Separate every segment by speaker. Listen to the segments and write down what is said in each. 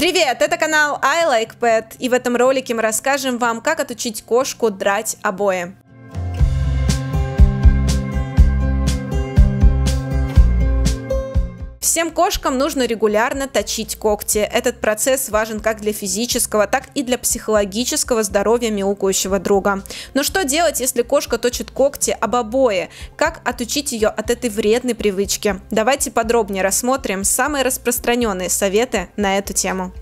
Speaker 1: Привет, это канал I Like Pet, и в этом ролике мы расскажем вам, как отучить кошку драть обои. Всем кошкам нужно регулярно точить когти. Этот процесс важен как для физического, так и для психологического здоровья мяукающего друга. Но что делать, если кошка точит когти об обои? Как отучить ее от этой вредной привычки? Давайте подробнее рассмотрим самые распространенные советы на эту тему.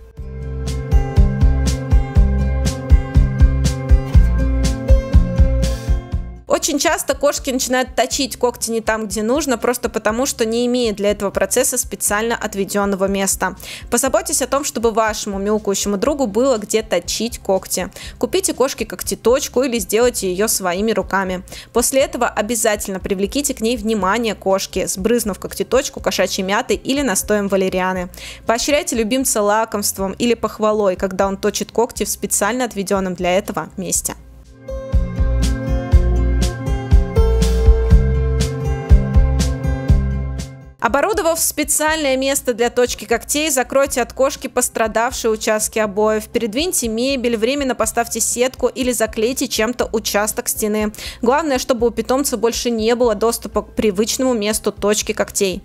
Speaker 1: Очень часто кошки начинают точить когти не там, где нужно, просто потому, что не имеют для этого процесса специально отведенного места. Позаботьтесь о том, чтобы вашему мяукающему другу было где точить когти. Купите кошке когтеточку или сделайте ее своими руками. После этого обязательно привлеките к ней внимание кошки, сбрызнув когтеточку кошачьей мятой или настоем валерианы. Поощряйте любимца лакомством или похвалой, когда он точит когти в специально отведенном для этого месте. Оборудовав специальное место для точки когтей, закройте от кошки пострадавшие участки обоев. Передвиньте мебель, временно поставьте сетку или заклейте чем-то участок стены. Главное, чтобы у питомца больше не было доступа к привычному месту точки когтей.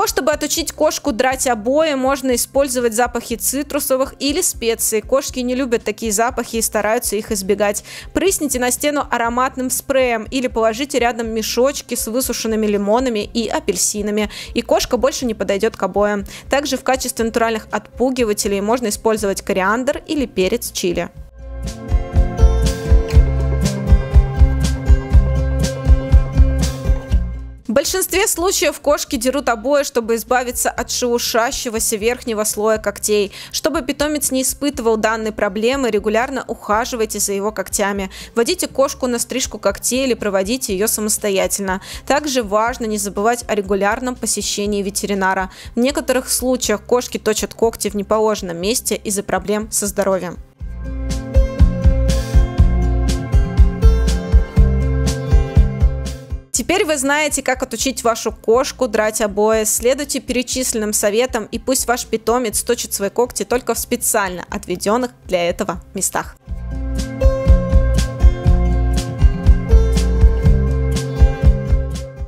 Speaker 1: Того, чтобы отучить кошку драть обои, можно использовать запахи цитрусовых или специй. Кошки не любят такие запахи и стараются их избегать. Прысните на стену ароматным спреем или положите рядом мешочки с высушенными лимонами и апельсинами, и кошка больше не подойдет к обоям. Также в качестве натуральных отпугивателей можно использовать кориандр или перец чили. Большинстве случаев кошки дерут обои, чтобы избавиться от шелушащегося верхнего слоя когтей. Чтобы питомец не испытывал данной проблемы, регулярно ухаживайте за его когтями. Водите кошку на стрижку когтей или проводите ее самостоятельно. Также важно не забывать о регулярном посещении ветеринара. В некоторых случаях кошки точат когти в неположенном месте из-за проблем со здоровьем. Теперь вы знаете, как отучить вашу кошку драть обои. Следуйте перечисленным советам и пусть ваш питомец точит свои когти только в специально отведенных для этого местах.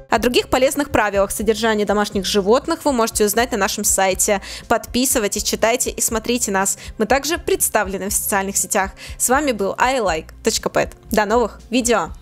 Speaker 1: О других полезных правилах содержания домашних животных вы можете узнать на нашем сайте. Подписывайтесь, читайте и смотрите нас. Мы также представлены в социальных сетях. С вами был iLike.pet. До новых видео!